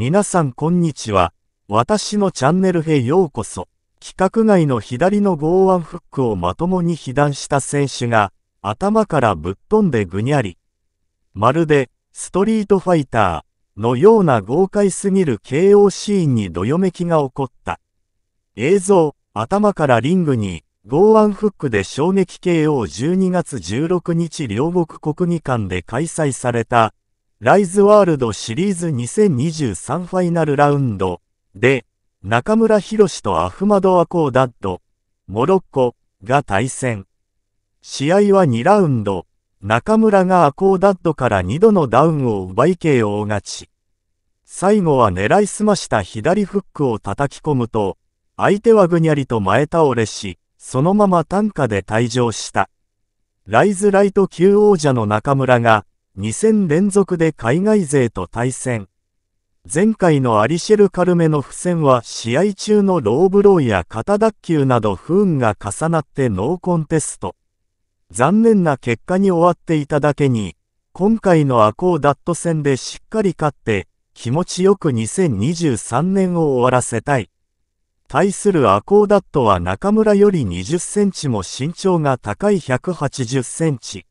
皆さんこんにちは。私のチャンネルへようこそ。規格外の左の剛腕フックをまともに被弾した選手が、頭からぶっ飛んでぐにゃり。まるで、ストリートファイターのような豪快すぎる KO シーンにどよめきが起こった。映像、頭からリングに、剛腕フックで衝撃 KO12 月16日両国国技館で開催された、ライズワールドシリーズ2023ファイナルラウンドで、中村博とアフマド・アコーダッド、モロッコが対戦。試合は2ラウンド、中村がアコーダッドから2度のダウンを奪い KO 勝ち。最後は狙いすました左フックを叩き込むと、相手はぐにゃりと前倒れし、そのまま単価で退場した。ライズライト級王者の中村が、2戦連続で海外勢と対戦。前回のアリシェル・カルメの不戦は試合中のローブローや肩脱臼など不運が重なってノーコンテスト。残念な結果に終わっていただけに、今回のアコーダット戦でしっかり勝って、気持ちよく2023年を終わらせたい。対するアコーダットは中村より20センチも身長が高い180センチ。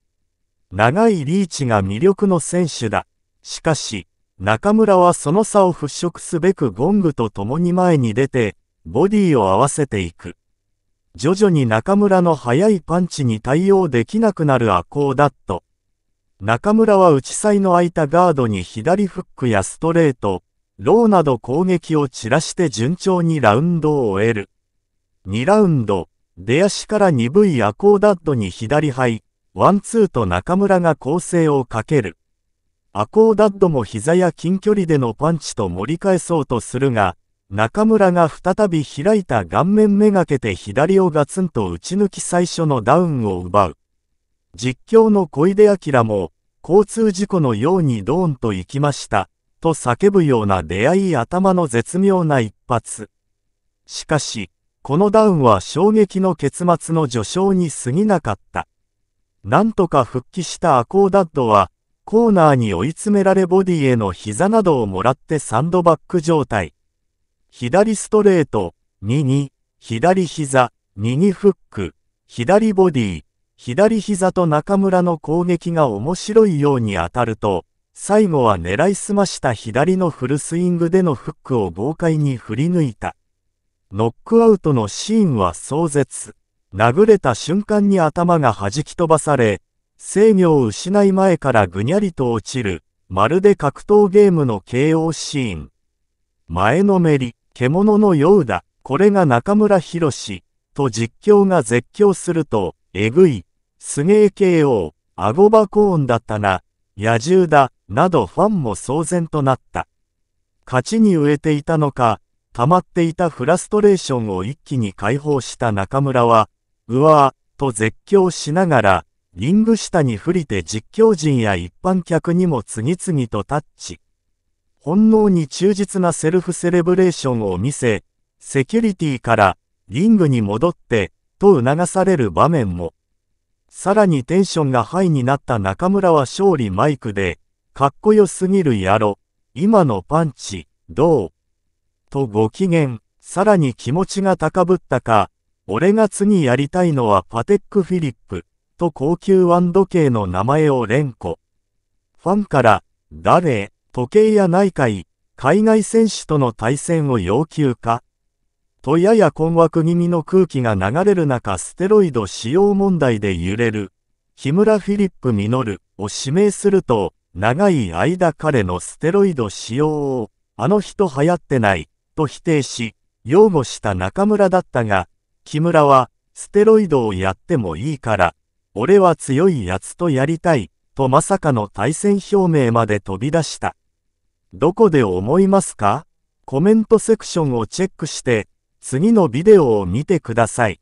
長いリーチが魅力の選手だ。しかし、中村はその差を払拭すべくゴングと共に前に出て、ボディを合わせていく。徐々に中村の速いパンチに対応できなくなるアコーダット。中村は内サイの空いたガードに左フックやストレート、ローなど攻撃を散らして順調にラウンドを終える。2ラウンド、出足から鈍いアコーダットに左ハイ、ワンツーと中村が攻勢をかける。アコーダッドも膝や近距離でのパンチと盛り返そうとするが、中村が再び開いた顔面めがけて左をガツンと打ち抜き最初のダウンを奪う。実況の小出明も、交通事故のようにドーンと行きました、と叫ぶような出会い頭の絶妙な一発。しかし、このダウンは衝撃の結末の序章に過ぎなかった。なんとか復帰したアコーダッドは、コーナーに追い詰められボディへの膝などをもらってサンドバック状態。左ストレート、右、左膝、右フック、左ボディ、左膝と中村の攻撃が面白いように当たると、最後は狙いすました左のフルスイングでのフックを豪快に振り抜いた。ノックアウトのシーンは壮絶。殴れた瞬間に頭が弾き飛ばされ、制御を失い前からぐにゃりと落ちる、まるで格闘ゲームの KO シーン。前のめり、獣のようだ、これが中村博士、と実況が絶叫すると、えぐい、すげえ KO、アゴバコーンだったな、野獣だ、などファンも騒然となった。勝ちに飢えていたのか、溜まっていたフラストレーションを一気に解放した中村は、うわぁ、と絶叫しながら、リング下に降りて実況陣や一般客にも次々とタッチ。本能に忠実なセルフセレブレーションを見せ、セキュリティからリングに戻って、と促される場面も。さらにテンションがハイになった中村は勝利マイクで、かっこよすぎるやろ、今のパンチ、どう？とご機嫌、さらに気持ちが高ぶったか、俺が次やりたいのはパテック・フィリップ、と高級腕時計の名前を連呼。ファンから、誰、時計や内海、海外選手との対戦を要求か？とやや困惑気味の空気が流れる中ステロイド使用問題で揺れる、木村フィリップ・ミノルを指名すると、長い間彼のステロイド使用を、あの人流行ってない、と否定し、擁護した中村だったが、木村は、ステロイドをやってもいいから、俺は強いやつとやりたい、とまさかの対戦表明まで飛び出した。どこで思いますか？コメントセクションをチェックして、次のビデオを見てください。